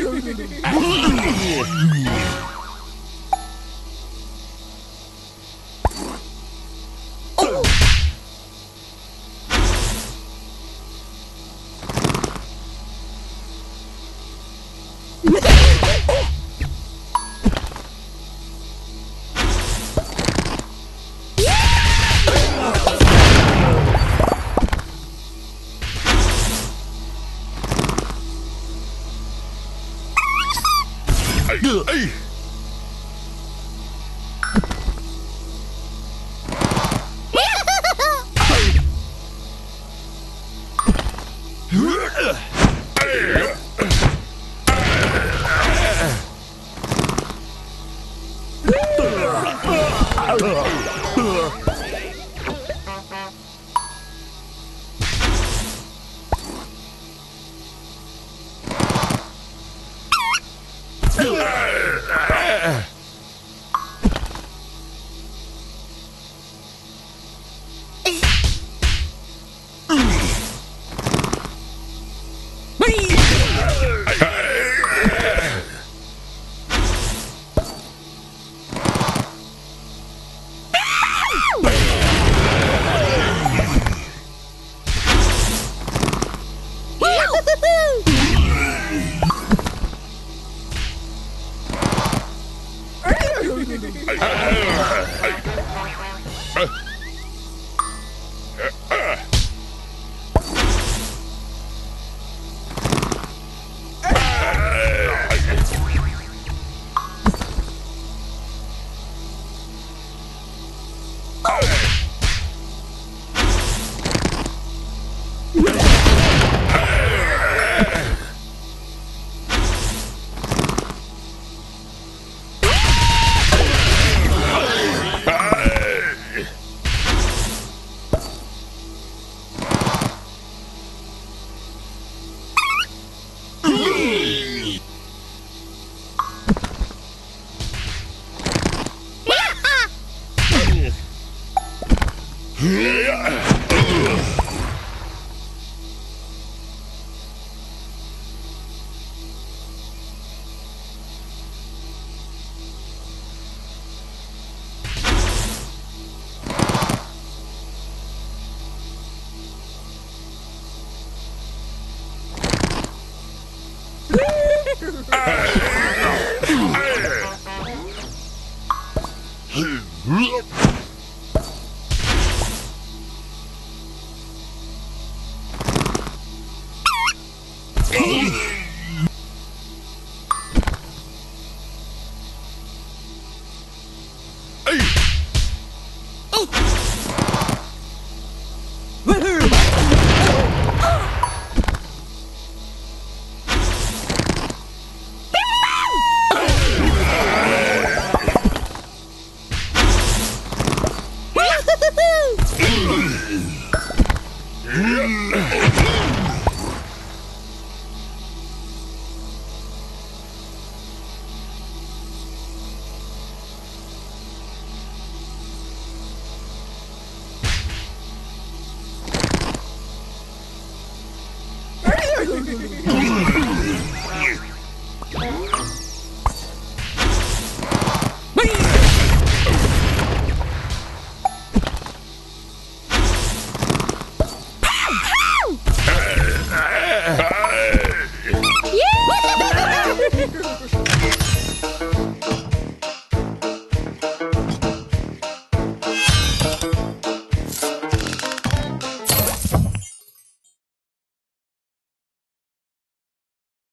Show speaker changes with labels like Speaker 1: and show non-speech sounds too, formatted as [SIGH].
Speaker 1: Yeah. [LAUGHS] Ugh. Yeah. Yep. Ei! Oh! Thank you.